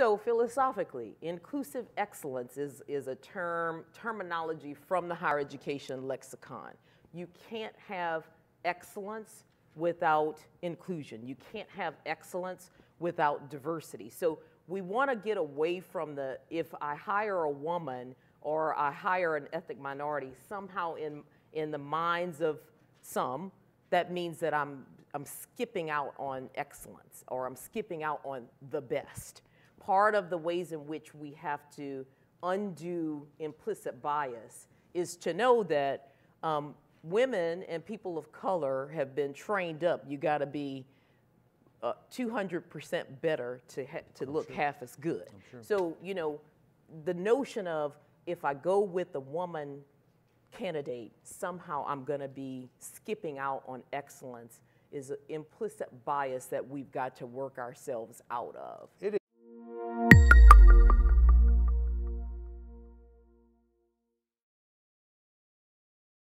So philosophically, inclusive excellence is, is a term, terminology from the higher education lexicon. You can't have excellence without inclusion. You can't have excellence without diversity. So we want to get away from the if I hire a woman or I hire an ethnic minority, somehow in, in the minds of some, that means that I'm, I'm skipping out on excellence or I'm skipping out on the best. Part of the ways in which we have to undo implicit bias is to know that um, women and people of color have been trained up. You got to be uh, 200% better to, to look sure. half as good. sure. So, you know, the notion of if I go with the woman candidate, somehow I'm going to be skipping out on excellence is an implicit bias that we've got to work ourselves out of. It Thank you.